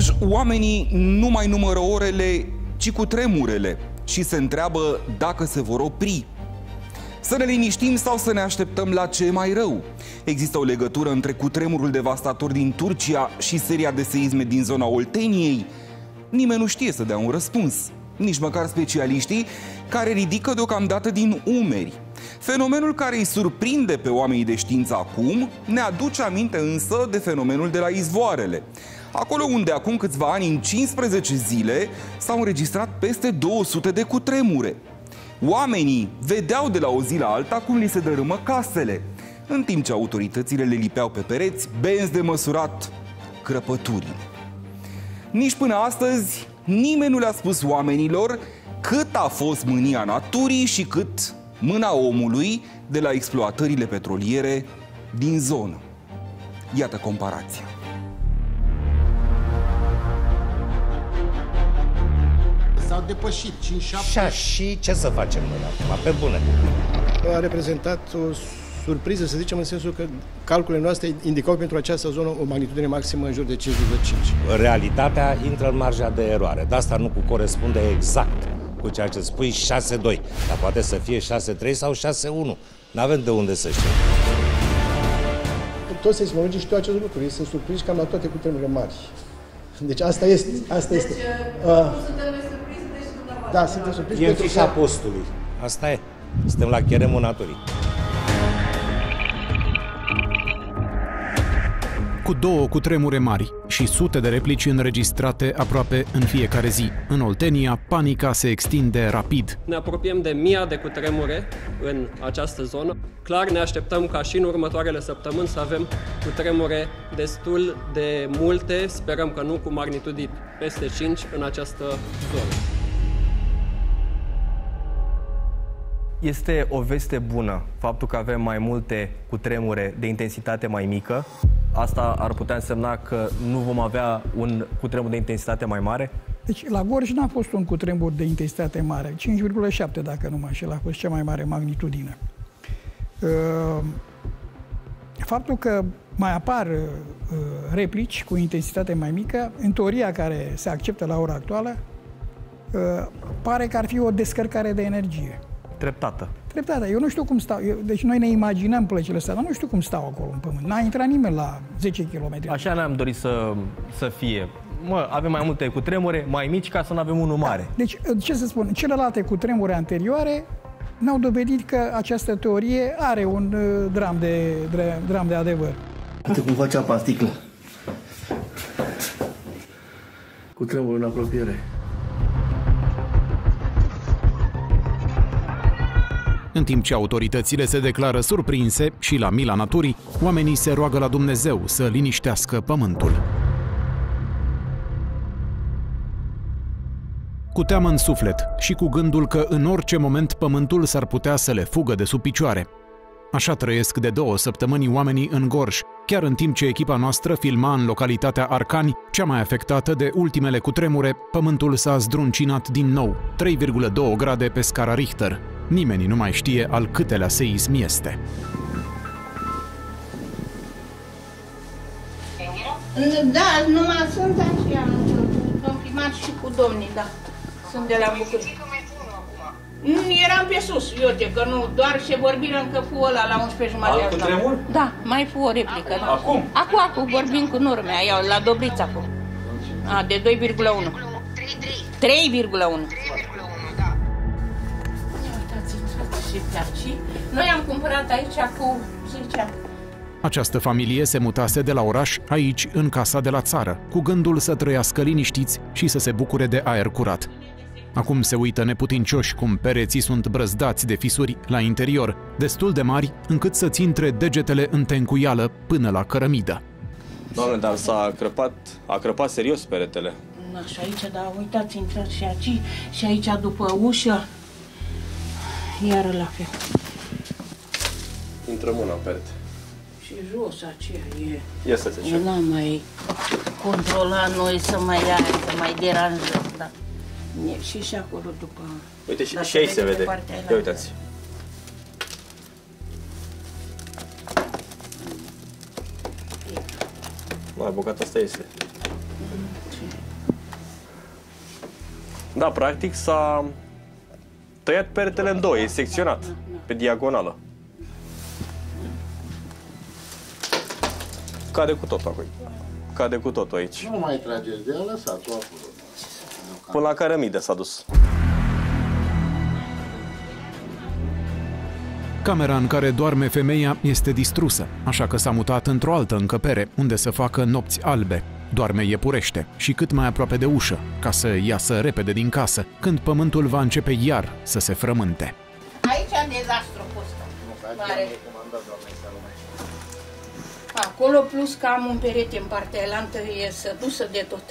Gorj, oamenii nu mai numără orele, ci cu tremurele și se întreabă dacă se vor opri. Să ne liniștim sau să ne așteptăm la ce mai rău? Există o legătură între cutremurul devastator din Turcia și seria de seisme din zona Olteniei? Nimeni nu știe să dea un răspuns, nici măcar specialiștii care ridică deocamdată din umeri. Fenomenul care îi surprinde pe oamenii de știință acum ne aduce aminte însă de fenomenul de la izvoarele. Acolo unde acum câțiva ani, în 15 zile, s-au înregistrat peste 200 de cutremure. Oamenii vedeau de la o zi la alta cum li se dărâmă casele, în timp ce autoritățile le lipeau pe pereți benzi de măsurat crăpăturile. Nici până astăzi nimeni nu le-a spus oamenilor cât a fost mânia naturii și cât mâna omului de la exploatările petroliere din zonă. Iată comparația. S-au depășit 5-7 Așa, și ce să facem noi acum, pe bune? a reprezentat o surpriză, să zicem, în sensul că calculele noastre indicau pentru această zonă o magnitudine maximă în jur de 5,5. Realitatea intră în marja de eroare, de asta nu cu corespunde exact cu ceea ce spui 6-2, dar poate să fie 6-3 sau 6-1. N-avem de unde să știm. Toți seismologii știu acest lucru, ei sunt surprinși cam la toate cutremurile mari. Deci asta este. Asta este. Uh, da, suntem surprinși E în pentru fișa că postului. Asta e. Suntem la cheremul naturii. cu două cutremure mari și sute de replici înregistrate aproape în fiecare zi. În Oltenia, panica se extinde rapid. Ne apropiem de mii de cutremure în această zonă. Clar ne așteptăm ca și în următoarele săptămâni să avem cutremure destul de multe, sperăm că nu cu magnitudini peste 5 în această zonă. Este o veste bună faptul că avem mai multe cutremure de intensitate mai mică. Asta ar putea însemna că nu vom avea un cutremur de intensitate mai mare? Deci la Gorj n-a fost un cutremur de intensitate mare, 5,7 dacă nu mă înșel, a fost cea mai mare magnitudine. Uh, Faptul că mai apar uh, replici cu intensitate mai mică, în teoria care se acceptă la ora actuală, uh, pare că ar fi o descărcare de energie. Treptată. Treptată. Eu nu știu cum stau. Eu, deci noi ne imaginăm plăcile astea, dar nu știu cum stau acolo în pământ. N-a intrat nimeni la 10 km. Așa ne-am dorit să, să fie. Mă, avem mai multe cutremure, mai mici, ca să nu avem unul mare. Deci, ce să spun, celelalte cutremure anterioare ne-au dovedit că această teorie are un uh, dram de, dra- dram de adevăr. Uite cum face apa în sticlă. Cu tremurul în apropiere. În timp ce autoritățile se declară surprinse și la mila naturii, oamenii se roagă la Dumnezeu să liniștească pământul. Cu teamă în suflet și cu gândul că în orice moment pământul s-ar putea să le fugă de sub picioare. Așa trăiesc de două săptămâni oamenii în Gorj, chiar în timp ce echipa noastră filma în localitatea Arcani, cea mai afectată de ultimele cutremure, pământul s-a zdruncinat din nou, 3,2 grade pe scara Richter. Nimeni nu mai știe al câtelea seism este. Da, numai sunt așa, domn primar și cu domnii, da. Sunt de la București. Nu, eram pe sus, iute, că nu, doar ce vorbim că fu ăla la 11 jumătate. Alt cutremur? Da, mai fu o replică. Da. Acum? Acum, acum, vorbim cu urme, aia, la Dobrița acum. A, de 2,1. 3,1. Uitați, intrați și place. Noi am cumpărat aici cu 10 ani. Această familie se mutase de la oraș aici, în casa de la țară, cu gândul să trăiască liniștiți și să se bucure de aer curat. Acum se uită neputincioși cum pereții sunt brăzdați de fisuri la interior, destul de mari încât să-ți intre degetele în tencuială până la cărămidă. Doamne, dar s-a crăpat, a crăpat serios peretele. Da, și aici, da, uitați, intrați și aici, și aici după ușă, iar la fel. Intră mâna în perete. Și jos aceea e. Ia să te Eu n-am mai controlat noi să mai ia, să mai deranjăm, da. E Și și acolo după... Uite, și, Dacă și aici se vede vede. partea aia Ia la- uitați. Mai bucata asta este. Da, practic s-a tăiat peretele în două, e secționat pe diagonală. Cade cu totul acolo. Cade cu totul aici. Nu mai trageți de ea, lăsați-o acolo. Până la cărămidă s-a dus. Camera în care doarme femeia este distrusă, așa că s-a mutat într-o altă încăpere, unde să facă nopți albe. Doarme iepurește și cât mai aproape de ușă, ca să iasă repede din casă, când pământul va începe iar să se frământe. Aici dezastru a fost. Mare. Acolo plus că am un perete în partea elantă, e sădusă de tot.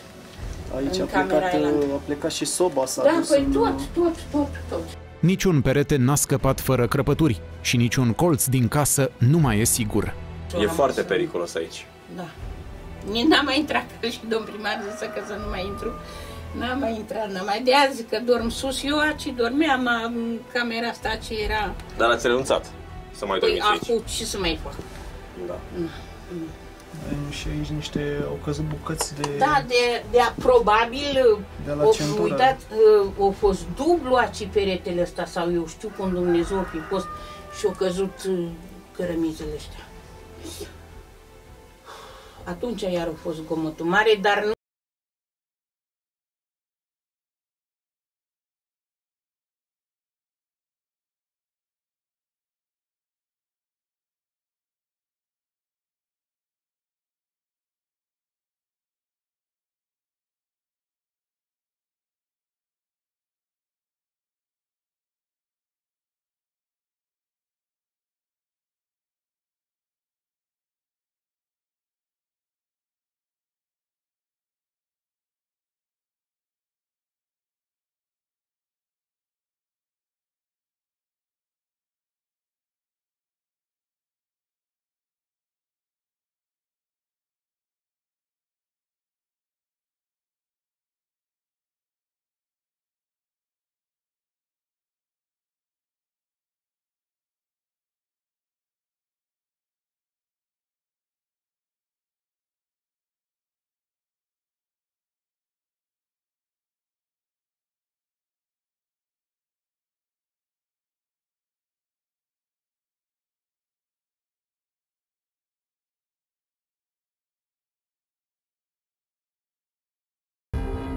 Aici În a camera plecat, elantă. a plecat și soba, s-a Da, dus păi în... tot, tot, tot, tot. Niciun perete n-a scăpat fără crăpături și niciun colț din casă nu mai e sigur. E foarte periculos aici. Da. Nici n-am mai intrat, că și domn primar zise că să nu mai intru. N-am mai intrat, n-am mai de azi că dorm sus. Eu aici dormeam, am camera asta ce era. Dar ați renunțat să mai Păi dormiți aici. acum ce să mai fac? Da. Ai Și aici niște, au căzut bucăți de... Da, de, de a, probabil, De la o, centură. uitați, au fost dublu aci peretele ăsta sau eu știu cum Dumnezeu a fi fost și au căzut uh, cărămizele ăștia. Atunci iar a fost gomotul mare, dar nu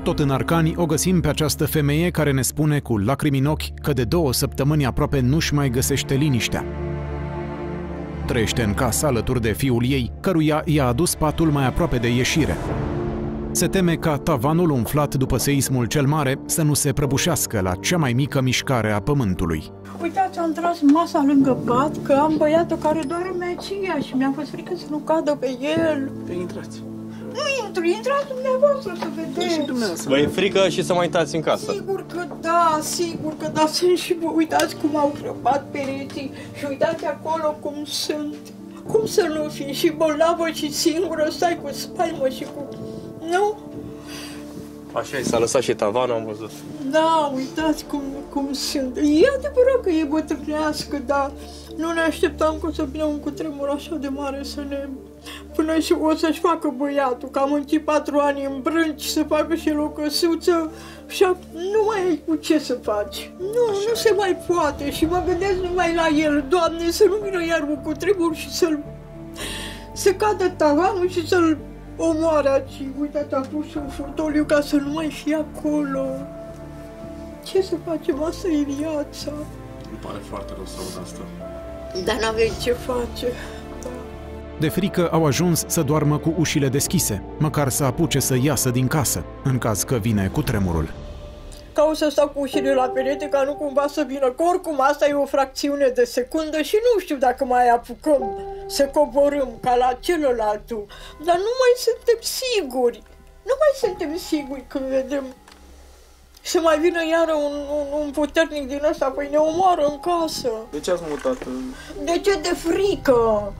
Tot în Arcani o găsim pe această femeie care ne spune cu lacrimi în ochi că de două săptămâni aproape nu-și mai găsește liniștea. Trăiește în casă alături de fiul ei, căruia i-a adus patul mai aproape de ieșire. Se teme ca tavanul umflat după seismul cel mare să nu se prăbușească la cea mai mică mișcare a pământului. Uitați, am tras masa lângă pat, că am băiatul care doarme aici și mi-a fost frică să nu cadă pe el. Pe intrați. Nu intru, intrați dumneavoastră să vedeți. Vă e frică și să mai intrați în casă. Sigur că da, sigur că da, sunt și vă uitați cum au crăpat pereții și uitați acolo cum sunt. Cum să nu fii și bolnavă și singură, stai cu spaimă și cu... Nu? Așa e, s-a lăsat și tavanul, am văzut. Da, uitați cum, cum sunt. E adevărat că e bătrânească, dar nu ne așteptam că o să vină un cutremur așa de mare să ne... Până și o să-și facă băiatul, că am muncit patru ani în brânci să facă și el o căsuță și ac- nu mai ai cu ce să faci. Nu, așa nu se mai poate și mă gândesc numai la el, Doamne, să nu vină iar un cutremur și să-l... să cadă tavanul și să-l omoare aici. Uitați, a pus un furtoliu ca să nu mai fie acolo. Ce să facem? Asta e viața. Îmi pare foarte rău să aud asta. Dar n-avem ce face. De frică au ajuns să doarmă cu ușile deschise, măcar să apuce să iasă din casă, în caz că vine cu tremurul. Ca o să stau cu ușile la perete ca nu cumva să vină, că oricum asta e o fracțiune de secundă și nu știu dacă mai apucăm să coborâm ca la celălaltul. Dar nu mai suntem siguri. Nu mai suntem siguri când vedem să mai vină iară un, un, un puternic din ăsta, păi ne omoară în casă. De ce ați mutat? în- De ce de frică?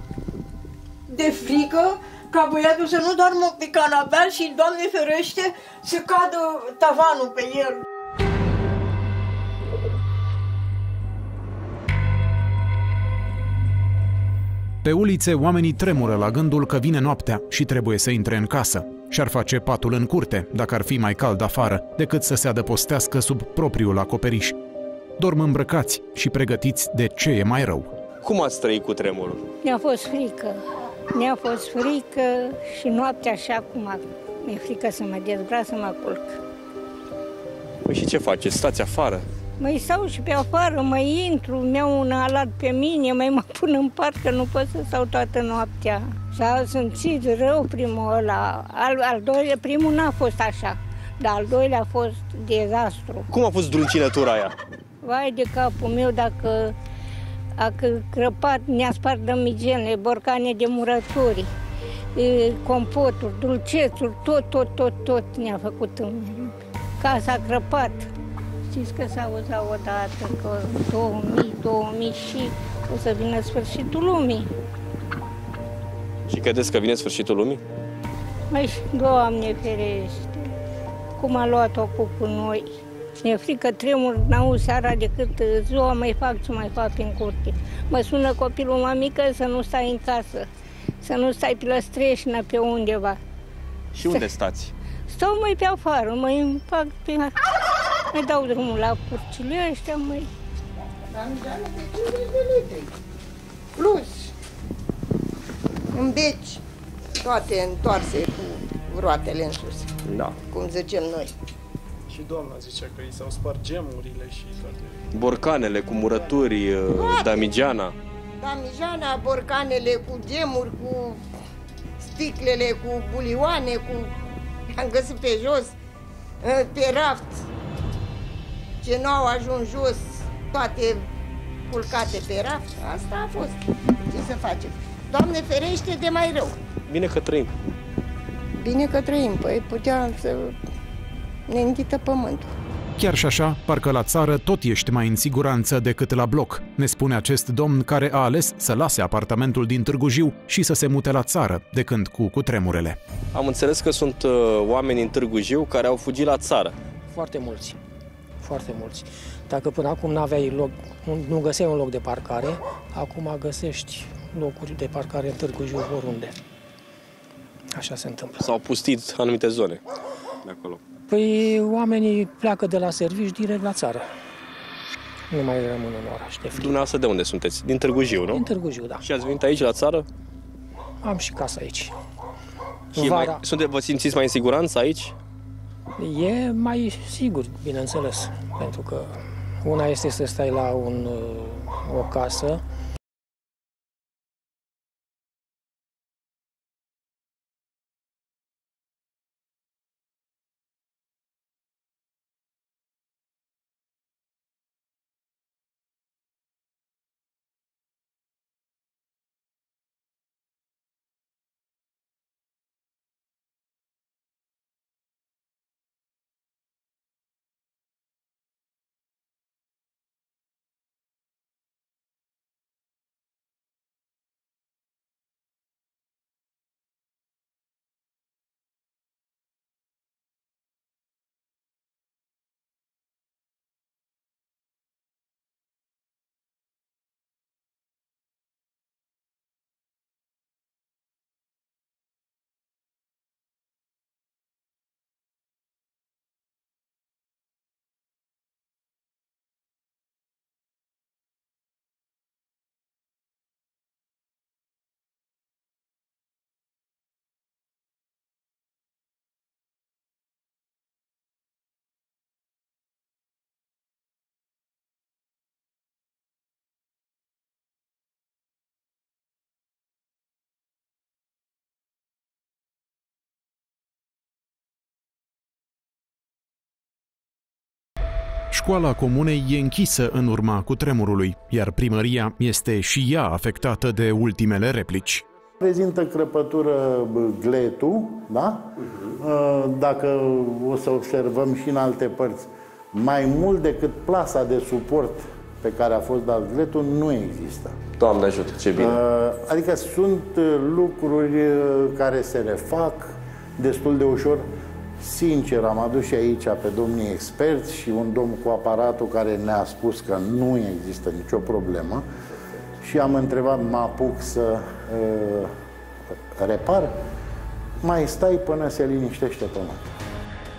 De frică ca băiatul să nu doarmă pe canapea și, Doamne ferește, să cadă tavanul pe el. Pe ulițe, oamenii tremură la gândul că vine noaptea și trebuie să intre în casă. Și-ar face patul în curte, dacă ar fi mai cald afară, decât să se adăpostească sub propriul acoperiș. Dorm îmbrăcați și pregătiți de ce e mai rău. Cum ați trăit cu tremurul? Mi-a fost frică. Mi-a fost frică și noaptea așa cum mi-e frică să mă dezbrac, să mă culc. Păi și ce faceți? Stați afară? Mai stau și pe afară, mai intru, mi-au un alat pe mine, mai mă pun în parc, că nu pot să stau toată noaptea. S-a simțit rău primul ăla, al, al doilea, primul n-a fost așa, dar al doilea a fost dezastru. Cum a fost druncinătura aia? Vai de capul meu dacă a crăpat, ne-a spart dămigenele, borcane de murături, compoturi, dulcețuri, tot, tot, tot, tot ne-a făcut în casa a crăpat. Știți că s-a auzat odată că 2000, 2000 și o să vină sfârșitul lumii. Și credeți că vine sfârșitul lumii? Mai, Doamne ferește, cum a luat-o cu noi. Mi-e frică, tremur, n-au seara decât ziua, mai fac ce mai fac în curte. Mă sună copilul mamică să nu stai în casă, să nu stai pe la streșină pe undeva. Și unde stați? Stau mai pe afară, mai fac pe... Mai dau drumul la curcile ăștia, mai... Plus, în beci, toate întoarse cu roatele în sus. Da. Cum zicem noi. Și doamna zicea că i s-au spart gemurile și toate. Borcanele cu murături, Toate. damigeana. Damijana, borcanele cu gemuri, cu sticlele, cu bulioane, cu... Am găsit pe jos, pe raft, ce nu au ajuns jos, toate culcate pe raft. Asta a fost. Ce să facem? Doamne ferește de mai rău. Bine că trăim. Bine că trăim, păi puteam să ne înghită pământul. Chiar și așa, parcă la țară tot ești mai în siguranță decât la bloc, ne spune acest domn care a ales să lase apartamentul din Târgu Jiu și să se mute la țară, de când cu cutremurele. Am înțeles că sunt uh, oameni în Târgu Jiu care au fugit la țară. Foarte mulți. Foarte mulți. Dacă până acum n-aveai loc, nu găseai un loc de parcare, acum găsești locuri de parcare în Târgu Jiu oriunde. Așa se întâmplă. S-au pustit anumite zone de acolo. Păi oamenii pleacă de la servici direct la țară. Nu mai rămân în oraș de frică. Dumneavoastră de unde sunteți? Din Târgu Jiu, nu? Din Târgu Jiu, da. Și ați venit aici la țară? Am și casă aici. Și e mai, sunte, vă simțiți mai în siguranță aici? E mai sigur, bineînțeles, pentru că una este să stai la un, o casă, Școala comunei e închisă în urma cutremurului, iar primăria este și ea afectată de ultimele replici. Prezintă crăpătură gletul, da? Dacă o să observăm și în alte părți, mai mult decât plasa de suport pe care a fost dat gletul, nu există. Doamne ajută, ce bine! Adică sunt lucruri care se refac destul de ușor. Sincer, am adus și aici pe domnii experți și un domn cu aparatul care ne-a spus că nu există nicio problemă și am întrebat, mă apuc să uh, repar? Mai stai până se liniștește pământul.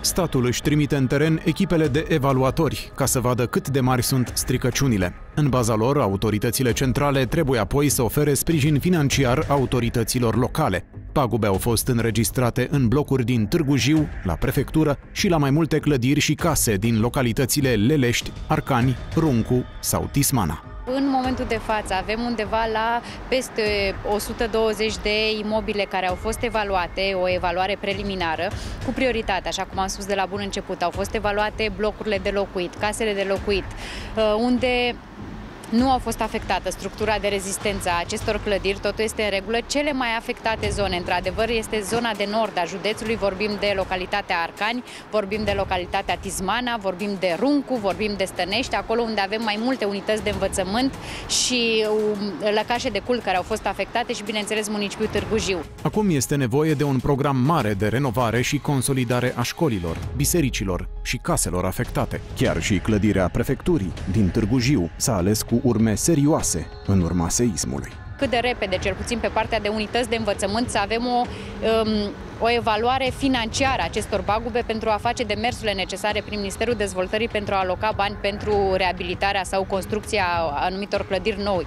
Statul își trimite în teren echipele de evaluatori ca să vadă cât de mari sunt stricăciunile. În baza lor, autoritățile centrale trebuie apoi să ofere sprijin financiar autorităților locale. Pagube au fost înregistrate în blocuri din Târgu Jiu, la prefectură și la mai multe clădiri și case din localitățile Lelești, Arcani, Runcu sau Tismana. În momentul de față avem undeva la peste 120 de imobile care au fost evaluate, o evaluare preliminară, cu prioritate, așa cum am spus de la bun început. Au fost evaluate blocurile de locuit, casele de locuit, uh, unde nu au fost afectată structura de rezistență a acestor clădiri, totul este în regulă. Cele mai afectate zone, într-adevăr, este zona de nord a județului, vorbim de localitatea Arcani, vorbim de localitatea Tizmana, vorbim de Runcu, vorbim de Stănești, acolo unde avem mai multe unități de învățământ și um, lăcașe de cul care au fost afectate și, bineînțeles, municipiul Târgu Jiu. Acum este nevoie de un program mare de renovare și consolidare a școlilor, bisericilor și caselor afectate. Chiar și clădirea prefecturii din Târgu Jiu s-a ales cu urme serioase în urma seismului. Cât de repede, cel puțin pe partea de unități de învățământ, să avem o, um, o evaluare financiară a acestor bagube pentru a face demersurile necesare prin Ministerul Dezvoltării pentru a aloca bani pentru reabilitarea sau construcția anumitor clădiri noi.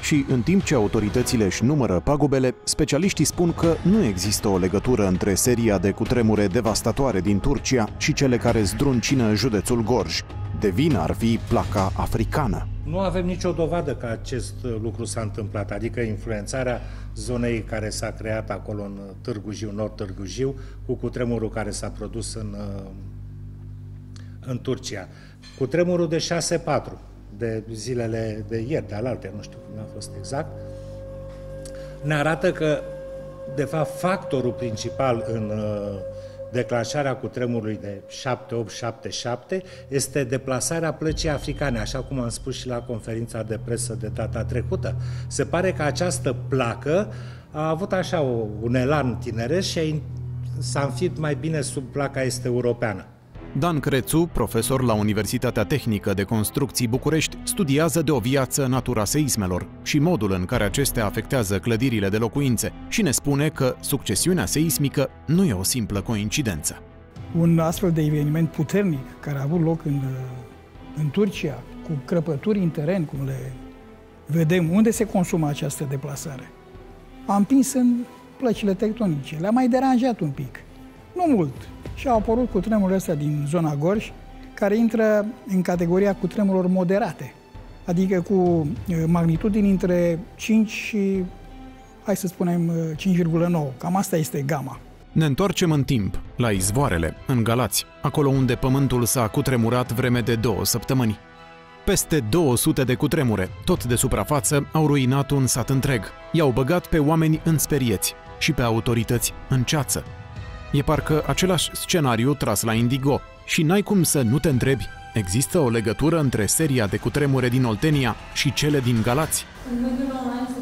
Și în timp ce autoritățile își numără pagubele, specialiștii spun că nu există o legătură între seria de cutremure devastatoare din Turcia și cele care zdruncină județul Gorj. De vină ar fi placa africană. Nu avem nicio dovadă că acest lucru s-a întâmplat, adică influențarea zonei care s-a creat acolo în Târgu Jiu, Nord Târgu Jiu, cu cutremurul care s-a produs în, în Turcia. Cutremurul de 6-4 de zilele de ieri, de alaltă, nu știu cum a fost exact, ne arată că, de fapt, factorul principal în uh, declanșarea cu tremurului de 7877 este deplasarea plăcii africane, așa cum am spus și la conferința de presă de data trecută. Se pare că această placă a avut așa un elan tineresc și s-a înfipt mai bine sub placa este europeană. Dan Crețu, profesor la Universitatea Tehnică de Construcții București, studiază de o viață natura seismelor și modul în care acestea afectează clădirile de locuințe și ne spune că succesiunea seismică nu e o simplă coincidență. Un astfel de eveniment puternic care a avut loc în, în Turcia, cu crăpături în teren, cum le vedem, unde se consumă această deplasare, a împins în plăcile tectonice, le-a mai deranjat un pic. Nu mult, și au apărut cu tremurile astea din zona Gorj, care intră în categoria cu tremurilor moderate, adică cu magnitudini între 5 și, hai să spunem, 5,9. Cam asta este gama. Ne întoarcem în timp, la izvoarele, în Galați, acolo unde pământul s-a cutremurat vreme de două săptămâni. Peste 200 de cutremure, tot de suprafață, au ruinat un sat întreg. I-au băgat pe oameni sperieți și pe autorități în ceață, E parcă același scenariu tras la Indigo și n-ai cum să nu te întrebi, există o legătură între seria de cutremure din Oltenia și cele din Galați? În mediul online se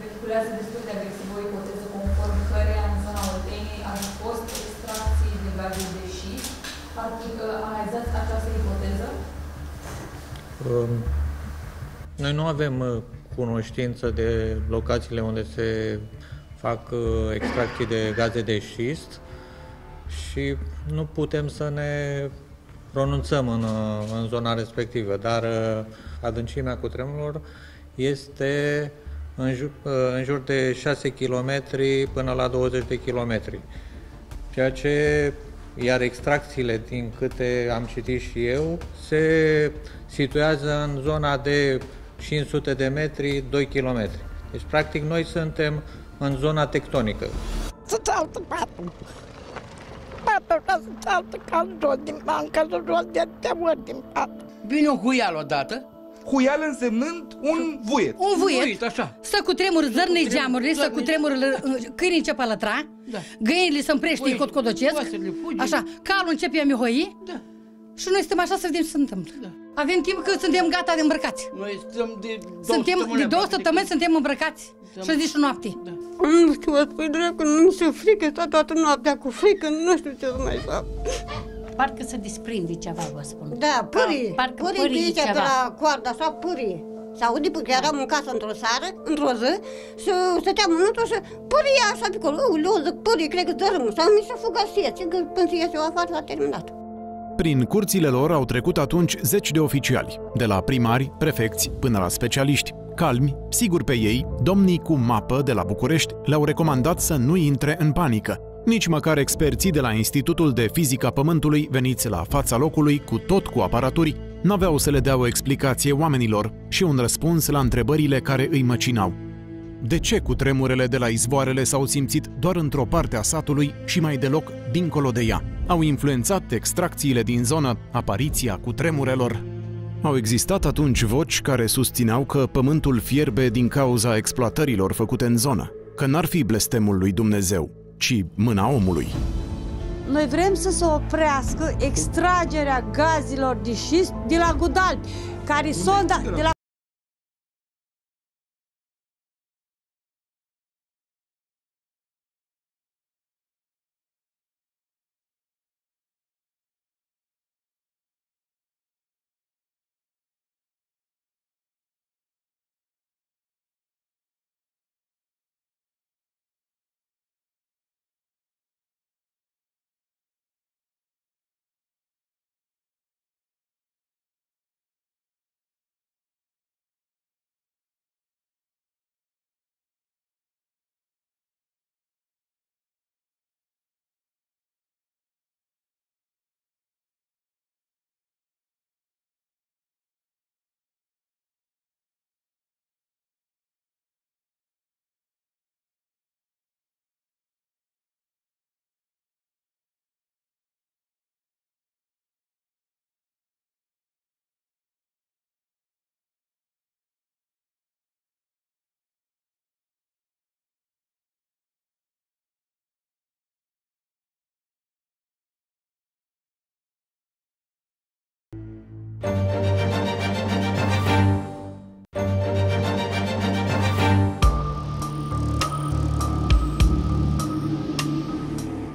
vehiculează destul de agresiv o ipoteză conform căreia în zona Olteniei ar fi fost extracții de gaze de șist. Adică analizați această ipoteză? Um, noi nu avem uh, cunoștință de locațiile unde se fac uh, extracții de gaze de șist și nu putem să ne pronunțăm în, în zona respectivă, dar uh, adâncimea cu tremurul este în jur, uh, în jur de 6 km până la 20 de km. Ceea ce, iar extracțiile, din câte am citit și eu, se situează în zona de 500 de metri, 2 km. Deci, practic, noi suntem în zona tectonică. Să-ți altă pat, ca să saltă ca jos din pat, ca să jos de te ori din pat. Vine un huial odată, Huial însemnând un vuiet. Un vuiet, vuiet așa. să cu tremur zărnei geamurile, să cu tremur câinii începe a lătra, da. găinile se împrește cot codocesc, așa, calul începe a mihoi, da. și noi stăm așa să vedem ce se întâmplă. Da. Avem timp că suntem gata de îmbrăcați. Noi stăm de două suntem, săptămâni. De două săptămâni suntem îmbrăcați. Și zi și noapte. Da. Nu știu, vă spui drept că nu se frică, sta toată noaptea cu frică, nu știu ce să mai fac. Parcă se desprinde ceva, vă spun. Da, pârie. Parcă pârie, pârie ceva. de la coardă, așa pârie. Se aude că eram în casă într-o seară, într-o zi, și stăteam în și părea așa pe acolo, eu zic, părie, cred că dărâmul, sau mi se fugasețe, că până să iese o afară s-a terminat. Prin curțile lor au trecut atunci zeci de oficiali, de la primari, prefecți până la specialiști. Calmi, siguri pe ei, domnii cu mapă de la București le-au recomandat să nu intre în panică. Nici măcar experții de la Institutul de Fizica Pământului, veniți la fața locului, cu tot cu aparaturi, n-aveau să le dea o explicație oamenilor și un răspuns la întrebările care îi măcinau. De ce cu tremurele de la izvoarele s-au simțit doar într-o parte a satului și mai deloc dincolo de ea? Au influențat extracțiile din zonă, apariția cu tremurelor? Au existat atunci voci care susțineau că pământul fierbe din cauza exploatărilor făcute în zonă, că n-ar fi blestemul lui Dumnezeu, ci mâna omului. Noi vrem să se oprească extragerea gazelor de șist de la Gudalpi, care sunt de la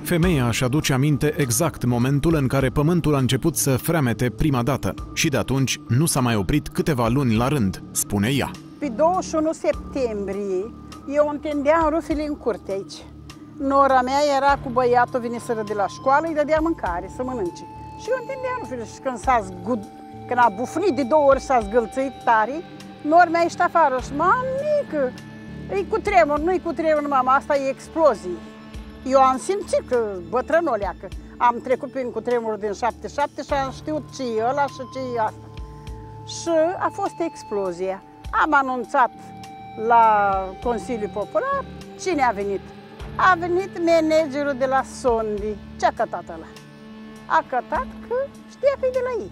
Femeia își aduce aminte exact momentul în care pământul a început să freamete prima dată și de atunci nu s-a mai oprit câteva luni la rând, spune ea. Pe 21 septembrie eu întindeam rufile în curte aici. Nora mea era cu băiatul veniseră de la școală, îi dădea mâncare să mănânce. Și eu întindeam rufile și când s-a zgud, când a bufnit de două ori s-a zgâlțit tare, nora mea ești afară și mamică, e cu tremur, nu-i cu tremur, mama, asta e explozie. Eu am simțit că bătrânul că am trecut prin cutremurul din 77 și am știut ce e ăla și ce e asta. Și a fost explozia. Am anunțat la Consiliul Popular cine a venit. A venit managerul de la Sondi. Ce a cătat ăla? A cătat că știa că e de la ei.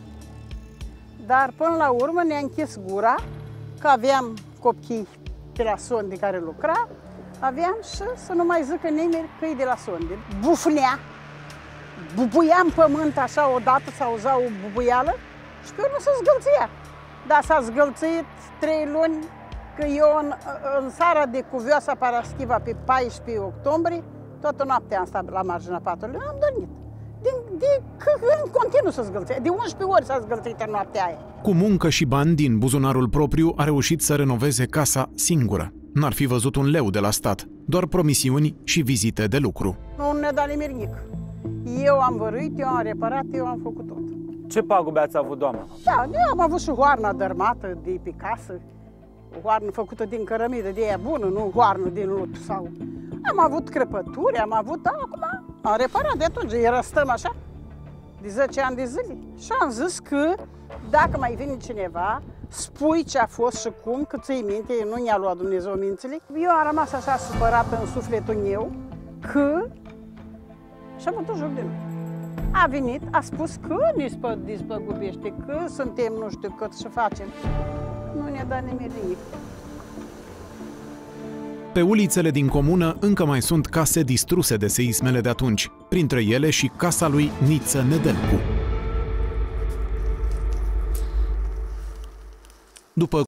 Dar până la urmă ne-a închis gura că aveam copii de la Sondi care lucra aveam și să nu mai zică nimeni că e de la sonde. Bufnea, bubuiam pământ așa odată, s auzea o bubuială și pe urmă se zgălția. Dar s-a zgălțit trei luni, că eu în, în seara de cuvioasa Paraschiva pe 14 octombrie, toată noaptea am stat la marginea patului, am dormit. Din, de, că, în continuu să zgălțea. De 11 ori s-a zgălțit în noaptea aia. Cu muncă și bani din buzunarul propriu a reușit să renoveze casa singură. N-ar fi văzut un leu de la stat, doar promisiuni și vizite de lucru. Nu ne da nimic. Eu am văruit, eu am reparat, eu am făcut tot. Ce pagube ați avut, doamnă? Da, eu am avut și hoarna dărmată de pe casă, o hoarnă făcută din cărămidă de aia bună, nu hoarnă din lut sau... Am avut crăpături, am avut, da, acum am reparat de atunci, era stăm așa, de 10 ani de zile. Și am zis că dacă mai vine cineva, spui ce a fost și cum, că ții minte, nu ne-a luat Dumnezeu mințile. Eu am rămas așa supărată în sufletul meu că și am avut joc de noi. A venit, a spus că ne spă, dispăgubește, că suntem nu știu cât să facem. Nu ne-a dat nimic nimic. Pe ulițele din comună încă mai sunt case distruse de seismele de atunci, printre ele și casa lui Niță Nedelcu. După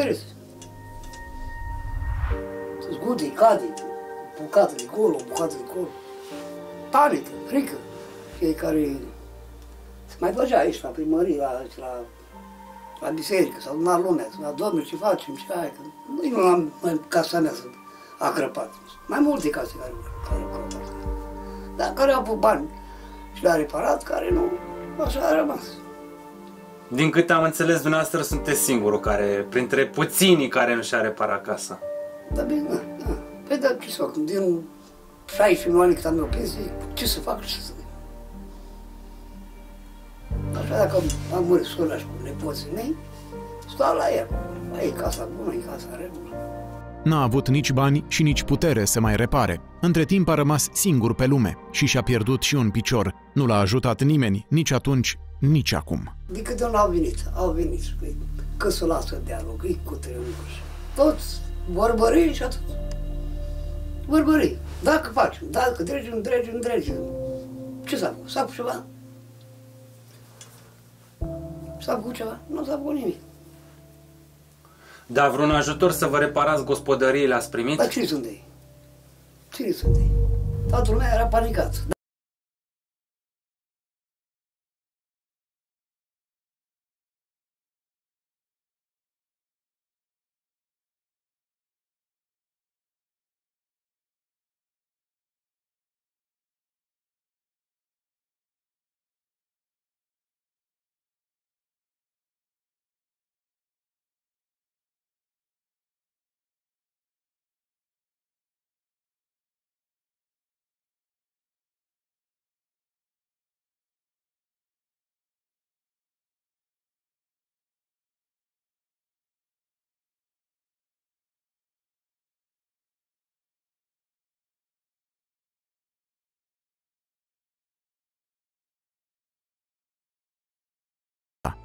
pereți. Se zgude, cade, bucată de acolo, bucată de acolo. Panică, frică. Fiecare se mai plăcea aici, la primărie, la, la, la biserică, sau în lumea, la domnul, ce facem, ce ai, că nu am în casa mea să a crăpat. Mai multe case care, care au crăpat. Dar care au avut bani și le-a reparat, care nu, așa a rămas. Din câte am înțeles, dumneavoastră sunteți singurul care, printre puținii care nu și-a reparat casa. Da, bine, da, da. Păi da, ce să fac? Din 16 milioane cât am eu pensie, ce să fac și să... Așa dacă am, am murit sora și cu nepoții mei, stau la ea. Ai e casa bună, e casa regulă. N-a avut nici bani și nici putere să mai repare. Între timp a rămas singur pe lume și și-a pierdut și un picior. Nu l-a ajutat nimeni, nici atunci, nici acum. De câte ori au venit, au venit și păi, că să lasă dealul, că e cu tremur. Toți vorbării și atât. Vorbării. Dacă facem, dacă dregem, dregem, dregem. Ce s-a făcut? S-a făcut ceva? S-a făcut ceva? Nu s-a făcut nimic. Dar vreun ajutor să vă reparați gospodăriile ați primit? Dar cine sunt ei? Cine sunt ei? Toată lumea era panicat.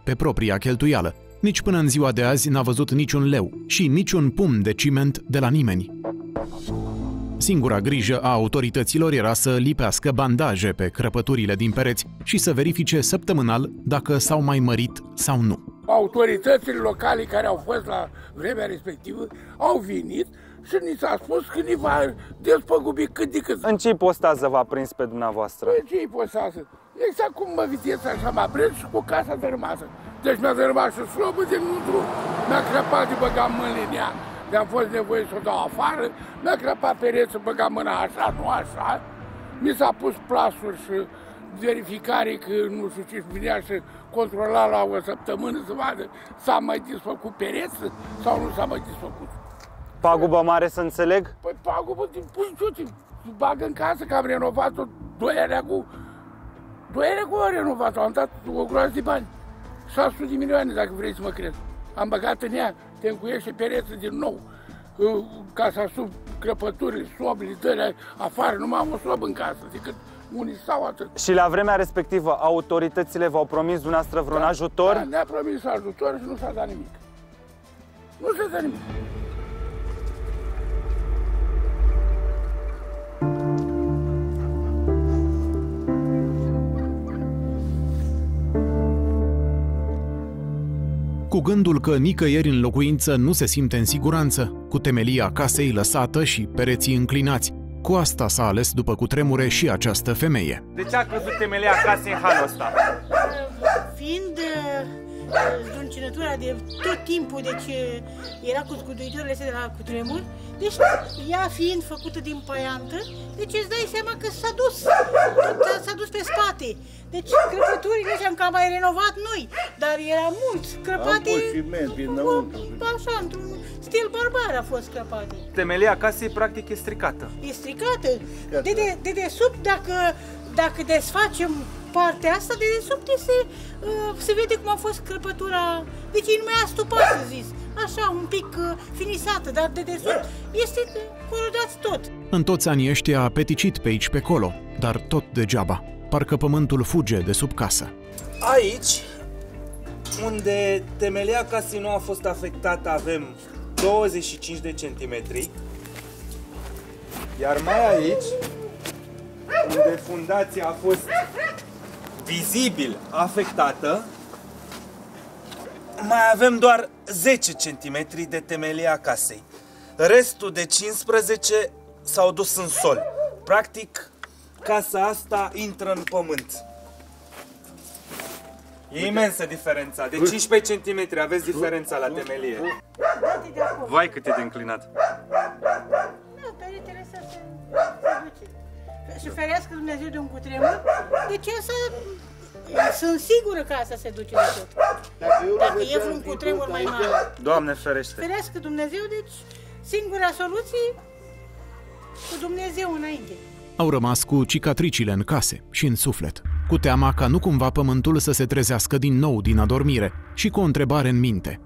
Pe propria cheltuială. Nici până în ziua de azi n-a văzut niciun leu și niciun pumn de ciment de la nimeni. Singura grijă a autorităților era să lipească bandaje pe crăpăturile din pereți și să verifice săptămânal dacă s-au mai mărit sau nu. Autoritățile locale care au fost la vremea respectivă au venit și ni s-a spus că ne va despăgubi cât de cât. În ce ipostază v-a prins pe dumneavoastră? În ce ipostază? Exact cum mă vitez așa m-a prins și cu casa dărâmasă. Deci mi-a dărâmat și slobă din nutru, mi-a crăpat de băga mâinile în ea. De-am fost nevoie să o dau afară, mi-a crăpat pereți să băga mâna așa, nu așa. Mi s-a pus plasuri și verificare că nu știu ce vinea și controla la o săptămână să vadă s-a mai disfăcut pereți sau nu s-a mai disfăcut. Pagubă mare să înțeleg? Păi pagubă din pui bagă în casă că am renovat-o doi ani acum Doi ani cu o renovat am dat o groază de bani. 600 de milioane, dacă vreți să mă crezi. Am băgat în ea, te încuiește pereță din nou, casa sub crăpăturile, sobile, dările afară, nu mai am o sobă în casă, decât unii stau atât. Și la vremea respectivă, autoritățile v-au promis dumneavoastră vreun da, ajutor? Da, ne-a promis ajutor și nu s-a dat nimic. Nu s-a dat nimic. Cu gândul că nicăieri în locuință nu se simte în siguranță, cu temelia casei lăsată și pereții înclinați. Cu asta s-a ales după cutremure și această femeie. De ce a căzut temelia casei în halul ăsta? Fiind zuncinătura de tot timpul, deci era cu zguduitorile astea de la cutremur, deci ea fiind făcută din paiantă, deci îți dai seama că s-a dus, tot s-a dus pe spate. Deci crăpăturile astea am cam mai renovat noi, dar era mult crăpate. Am ciment înăuntru. Așa, într-un stil barbar a fost crăpate. Temelia casei practic e stricată. E stricată. De, de, de desubt, dacă, dacă desfacem partea asta, de desubt se, uh, se vede cum a fost crăpătura. Deci e numai astupat, să zis. Așa, un pic uh, finisată, dar de desubt este corodat tot. În toți anii ăștia a peticit pe aici pe acolo, dar tot degeaba parcă pământul fuge de sub casă. Aici, unde temelia casei nu a fost afectată, avem 25 de centimetri. Iar mai aici, unde fundația a fost vizibil afectată, mai avem doar 10 cm de temelia casei. Restul de 15 s-au dus în sol. Practic, casa asta intră în pământ. E imensă diferența. De 15 cm aveți diferența la temelie. Vai cât e de înclinat. Nu, peretele să se, se duce. Și ferească Dumnezeu de un cutremur. Deci asta, sunt sigură că asta se duce de tot. Dacă e vreun cutremur mai mare. Doamne ferește. Ferească Dumnezeu, deci singura soluție cu Dumnezeu înainte. Au rămas cu cicatricile în case și în suflet, cu teama ca nu cumva pământul să se trezească din nou din adormire și cu o întrebare în minte.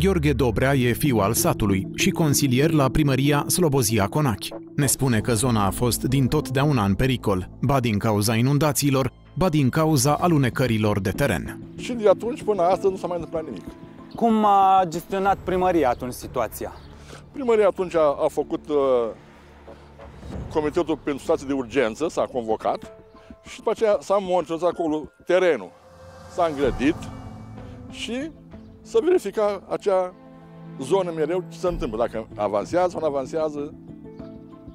Gheorghe Dobrea e fiu al satului și consilier la primăria Slobozia Conachi. Ne spune că zona a fost din totdeauna în pericol, ba din cauza inundațiilor, ba din cauza alunecărilor de teren. Și de atunci până astăzi nu s-a mai întâmplat nimic. Cum a gestionat primăria atunci situația? Primăria atunci a, a făcut uh, Comitetul pentru Situații de Urgență, s-a convocat și după aceea s-a monitorizat acolo terenul. S-a îngrădit și să verifica acea zonă mereu ce se întâmplă, dacă avansează sau nu avansează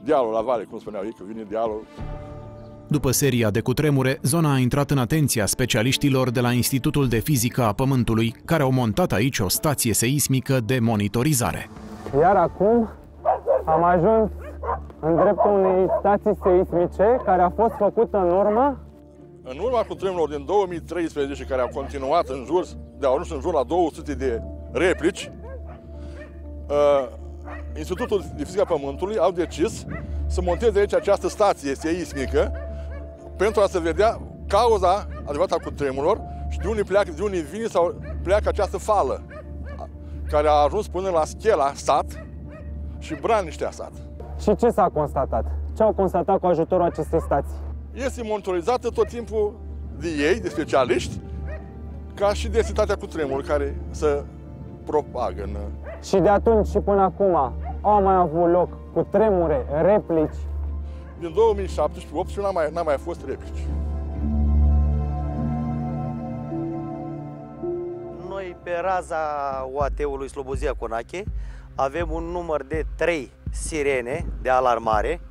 dealul la vale, cum spuneau ei, că vine dealul. După seria de cutremure, zona a intrat în atenția specialiștilor de la Institutul de Fizică a Pământului, care au montat aici o stație seismică de monitorizare. Iar acum am ajuns în dreptul unei stații seismice care a fost făcută în urmă în urma cutremurelor din 2013, care au continuat în jur, de ajuns în jur la 200 de replici, uh, Institutul de Fizică a Pământului au decis să monteze aici această stație seismică pentru a se vedea cauza adevărată a cutremurilor și de unde pleacă, de unde vine sau pleacă această fală care a ajuns până la Schela sat și Braniștea sat. Și ce s-a constatat? Ce au constatat cu ajutorul acestei stații? Este monitorizată tot timpul de ei, de specialiști, ca și densitatea cu tremur care să propagă în... Și de atunci și până acum au mai avut loc cu tremure, replici? Din 2017-2018 n-a mai, n-a mai fost replici. Noi pe raza UAT-ului Slobozia Conache avem un număr de 3 sirene de alarmare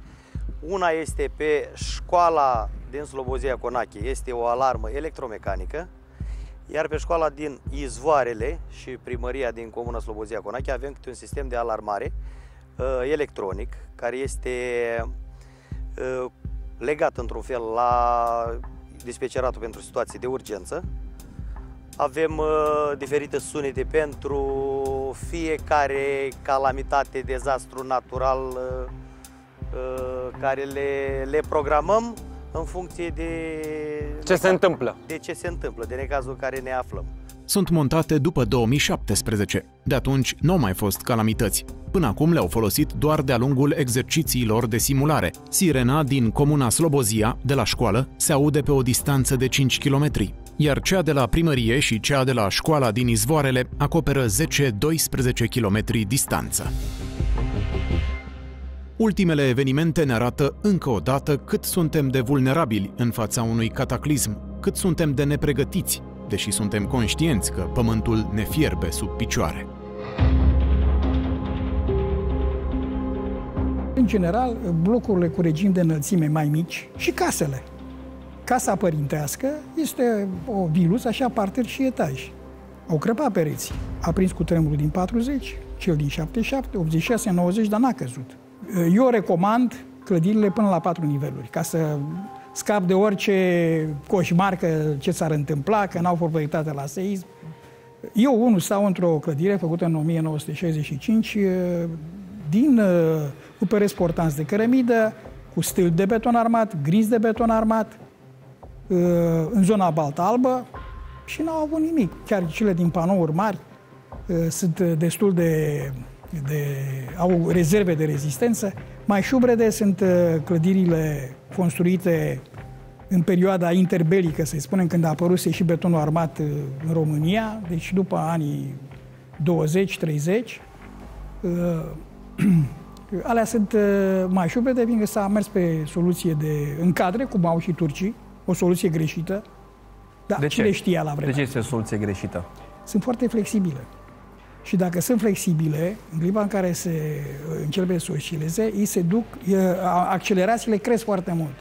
una este pe școala din Slobozia Conache, este o alarmă electromecanică, iar pe școala din Izvoarele și primăria din Comuna Slobozia Conache avem câte un sistem de alarmare uh, electronic, care este uh, legat într-un fel la dispeceratul pentru situații de urgență. Avem uh, diferite sunete pentru fiecare calamitate, dezastru natural, uh, Uh, care le, le programăm în funcție de ce se întâmplă. De ce se întâmplă, de necazul în care ne aflăm. sunt montate după 2017. De atunci nu au mai fost calamități. Până acum le-au folosit doar de-a lungul exercițiilor de simulare. Sirena din comuna Slobozia, de la școală, se aude pe o distanță de 5 km, iar cea de la primărie și cea de la școala din Izvoarele acoperă 10-12 km distanță. Ultimele evenimente ne arată încă o dată cât suntem de vulnerabili în fața unui cataclism, cât suntem de nepregătiți, deși suntem conștienți că pământul ne fierbe sub picioare. În general, blocurile cu regim de înălțime mai mici și casele. Casa părintească este o vilus, așa parter și etaj. Au crăpat pereții. A prins cu tremurul din 40, cel din 77, 86, 90, dar n-a căzut. Eu recomand clădirile până la patru niveluri, ca să scap de orice coșmar că ce s-ar întâmpla, că n-au fost proiectate la seism. Eu, unul, stau într-o clădire făcută în 1965 din cu pereți portanți de cărămidă, cu stil de beton armat, gris de beton armat, în zona baltă albă și n-au avut nimic. Chiar cele din panouri mari sunt destul de, de au rezerve de rezistență. Mai șubrede sunt clădirile construite în perioada interbelică, să spunem, când a apărut și betonul armat în România, deci după anii 20-30, alea sunt mai șubrede, fiindcă s-a mers pe soluție de încadre, cum au și turcii, o soluție greșită. Da, de ce? cine știa la vremea De ce este o soluție greșită? Sunt foarte flexibile. Și dacă sunt flexibile, în clipa în care se începe să oscileze, ei se duc, accelerațiile cresc foarte mult.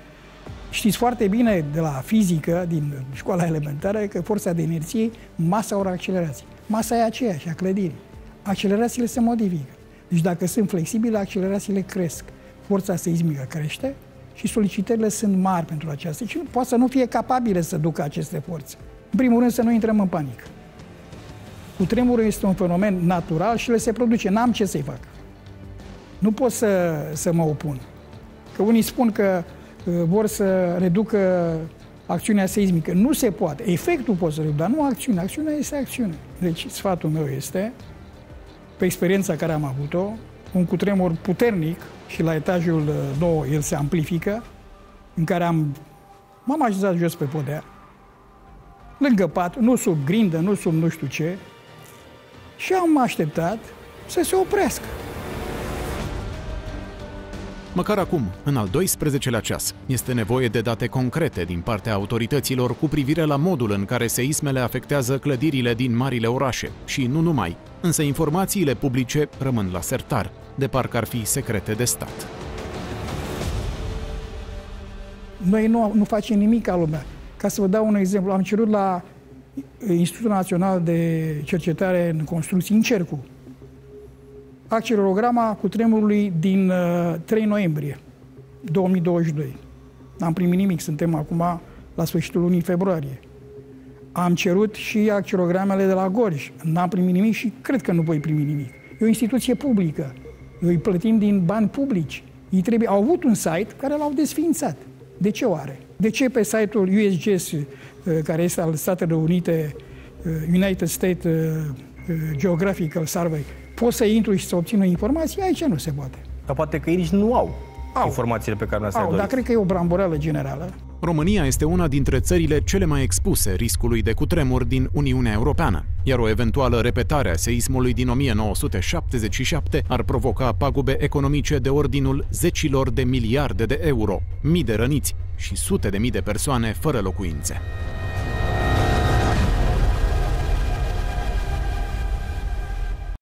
Știți foarte bine de la fizică, din școala elementară, că forța de inerție, masa ori accelerație. Masa e aceeași, a clădirii. Accelerațiile se modifică. Deci dacă sunt flexibile, accelerațiile cresc. Forța seismică crește și solicitările sunt mari pentru aceasta. Și poate să nu fie capabile să ducă aceste forțe. În primul rând să nu intrăm în panică. Cu tremurul este un fenomen natural și le se produce. N-am ce să-i fac. Nu pot să, să mă opun. Că unii spun că uh, vor să reducă acțiunea seismică. Nu se poate. Efectul poate să reducă, dar nu acțiunea. Acțiunea este acțiune. Deci sfatul meu este, pe experiența care am avut-o, un cutremur puternic și la etajul 9 el se amplifică, în care am, m-am așezat jos pe podea, lângă pat, nu sub grindă, nu sub nu știu ce, și am așteptat să se oprească. Măcar acum, în al 12-lea ceas, este nevoie de date concrete din partea autorităților cu privire la modul în care seismele afectează clădirile din marile orașe și nu numai, însă informațiile publice rămân la sertar, de parcă ar fi secrete de stat. Noi nu, nu facem nimic ca lumea. Ca să vă dau un exemplu, am cerut la Institutul Național de Cercetare în Construcții, în Cercu, accelerograma cu tremurului din 3 noiembrie 2022. N-am primit nimic, suntem acum la sfârșitul lunii februarie. Am cerut și accelogramele de la Gorj. N-am primit nimic și cred că nu voi primi nimic. E o instituție publică. Noi plătim din bani publici. Ei trebuie, au avut un site care l-au desființat. De ce oare? De ce pe site-ul USGS, care este al Statelor Unite, United States Geographical Survey, pot să intru și să obțin informații? Aici nu se poate. Dar poate că ei nici nu au, au. informațiile pe care le-ați Au, dar cred că e o bramboreală generală. România este una dintre țările cele mai expuse riscului de cutremur din Uniunea Europeană, iar o eventuală repetare a seismului din 1977 ar provoca pagube economice de ordinul zecilor de miliarde de euro, mii de răniți și sute de mii de persoane fără locuințe.